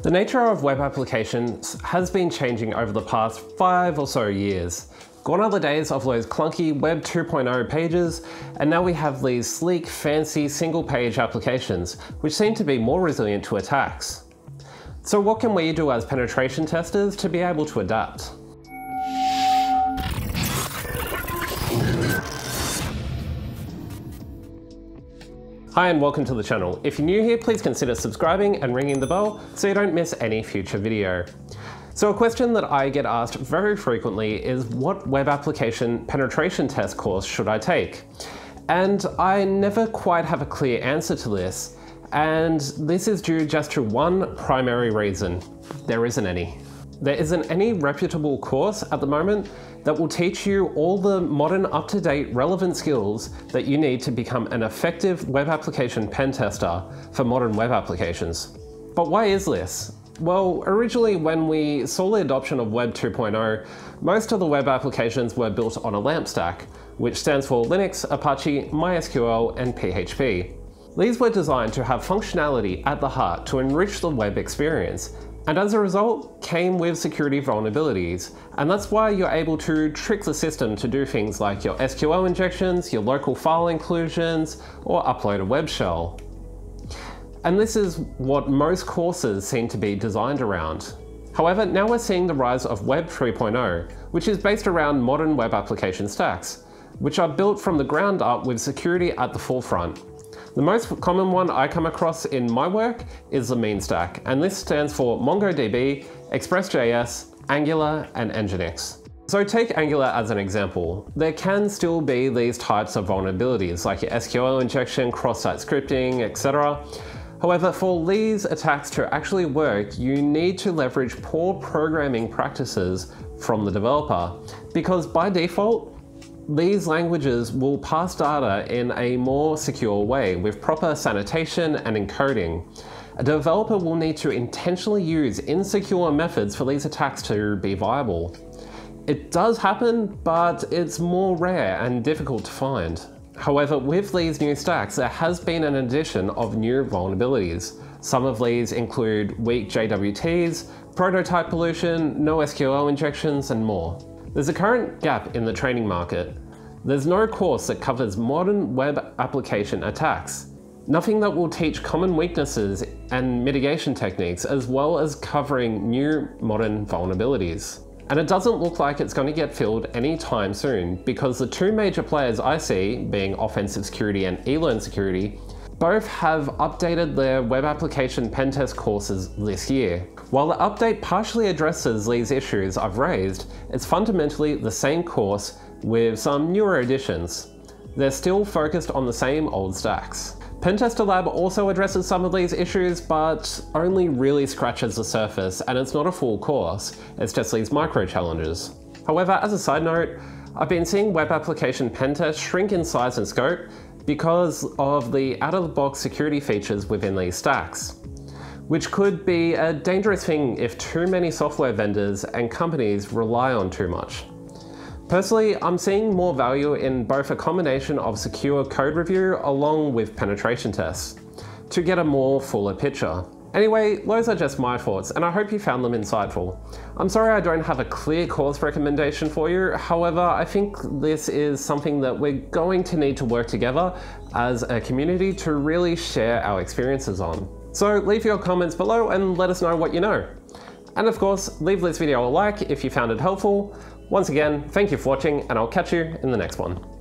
The nature of web applications has been changing over the past five or so years. Gone are the days of those clunky Web 2.0 pages, and now we have these sleek, fancy single page applications, which seem to be more resilient to attacks. So what can we do as penetration testers to be able to adapt? Hi and welcome to the channel. If you're new here, please consider subscribing and ringing the bell so you don't miss any future video. So a question that I get asked very frequently is what web application penetration test course should I take? And I never quite have a clear answer to this, and this is due just to one primary reason. There isn't any. There isn't any reputable course at the moment that will teach you all the modern up-to-date relevant skills that you need to become an effective web application pen tester for modern web applications. But why is this? Well, originally when we saw the adoption of Web 2.0, most of the web applications were built on a LAMP stack, which stands for Linux, Apache, MySQL, and PHP. These were designed to have functionality at the heart to enrich the web experience and as a result, came with security vulnerabilities. And that's why you're able to trick the system to do things like your SQL injections, your local file inclusions, or upload a web shell. And this is what most courses seem to be designed around. However, now we're seeing the rise of Web 3.0, which is based around modern web application stacks, which are built from the ground up with security at the forefront. The most common one I come across in my work is the mean stack, and this stands for MongoDB, ExpressJS, Angular, and Nginx. So take Angular as an example. There can still be these types of vulnerabilities like SQL injection, cross-site scripting, etc. However, for these attacks to actually work, you need to leverage poor programming practices from the developer because by default, these languages will pass data in a more secure way with proper sanitation and encoding. A developer will need to intentionally use insecure methods for these attacks to be viable. It does happen, but it's more rare and difficult to find. However, with these new stacks, there has been an addition of new vulnerabilities. Some of these include weak JWTs, prototype pollution, NoSQL injections, and more. There's a current gap in the training market. There's no course that covers modern web application attacks. Nothing that will teach common weaknesses and mitigation techniques as well as covering new modern vulnerabilities. And it doesn't look like it's going to get filled anytime soon because the two major players I see, being Offensive Security and eLearnSecurity, both have updated their web application pentest courses this year. While the update partially addresses these issues I've raised, it's fundamentally the same course with some newer additions. They're still focused on the same old stacks. PentesterLab also addresses some of these issues, but only really scratches the surface, and it's not a full course, it's just these micro challenges. However, as a side note, I've been seeing web application pentest shrink in size and scope because of the out-of-the-box security features within these stacks which could be a dangerous thing if too many software vendors and companies rely on too much. Personally, I'm seeing more value in both a combination of secure code review along with penetration tests to get a more fuller picture. Anyway, those are just my thoughts, and I hope you found them insightful. I'm sorry I don't have a clear course recommendation for you, however, I think this is something that we're going to need to work together as a community to really share our experiences on. So leave your comments below and let us know what you know. And of course, leave this video a like if you found it helpful. Once again, thank you for watching and I'll catch you in the next one.